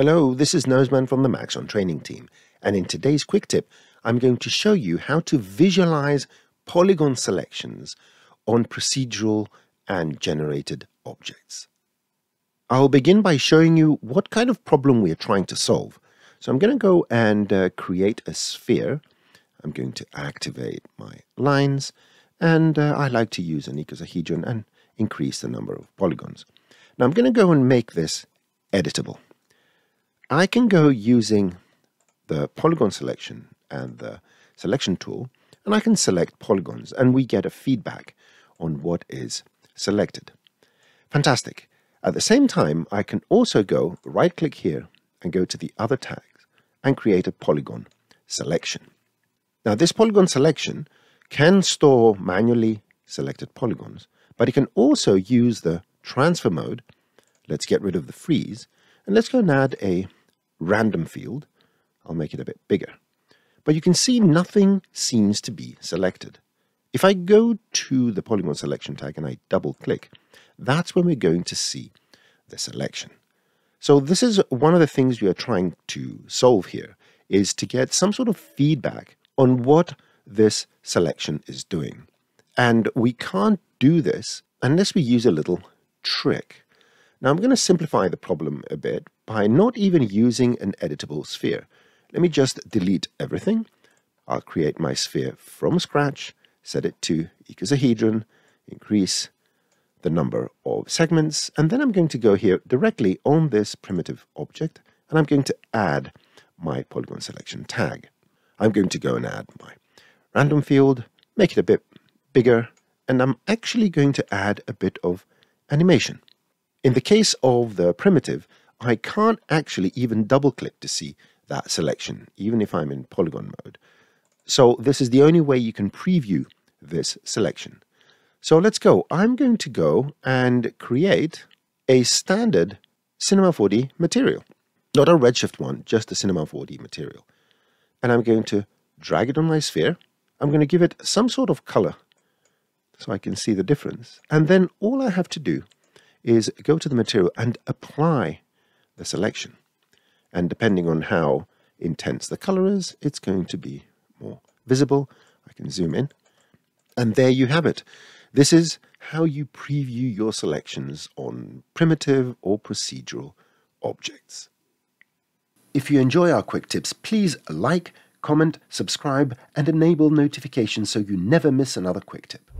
Hello, this is Noseman from the Maxon training team, and in today's quick tip, I'm going to show you how to visualize polygon selections on procedural and generated objects. I'll begin by showing you what kind of problem we are trying to solve. So I'm going to go and uh, create a sphere. I'm going to activate my lines, and uh, I like to use an icosahedron and increase the number of polygons. Now I'm going to go and make this editable. I can go using the polygon selection and the selection tool, and I can select polygons, and we get a feedback on what is selected. Fantastic. At the same time, I can also go right click here and go to the other tags and create a polygon selection. Now this polygon selection can store manually selected polygons, but it can also use the transfer mode. Let's get rid of the freeze and let's go and add a random field. I'll make it a bit bigger. But you can see nothing seems to be selected. If I go to the polygon selection tag and I double click, that's when we're going to see the selection. So this is one of the things we are trying to solve here, is to get some sort of feedback on what this selection is doing. And we can't do this unless we use a little trick. Now I'm going to simplify the problem a bit by not even using an editable sphere. Let me just delete everything. I'll create my sphere from scratch, set it to icosahedron, increase the number of segments, and then I'm going to go here directly on this primitive object, and I'm going to add my polygon selection tag. I'm going to go and add my random field, make it a bit bigger, and I'm actually going to add a bit of animation. In the case of the primitive, I can't actually even double click to see that selection, even if I'm in polygon mode. So this is the only way you can preview this selection. So let's go. I'm going to go and create a standard Cinema 4D material. Not a Redshift one, just a Cinema 4D material. And I'm going to drag it on my sphere. I'm going to give it some sort of color so I can see the difference. And then all I have to do is go to the material and apply the selection. And depending on how intense the color is, it's going to be more visible. I can zoom in. And there you have it. This is how you preview your selections on primitive or procedural objects. If you enjoy our quick tips, please like, comment, subscribe, and enable notifications so you never miss another quick tip.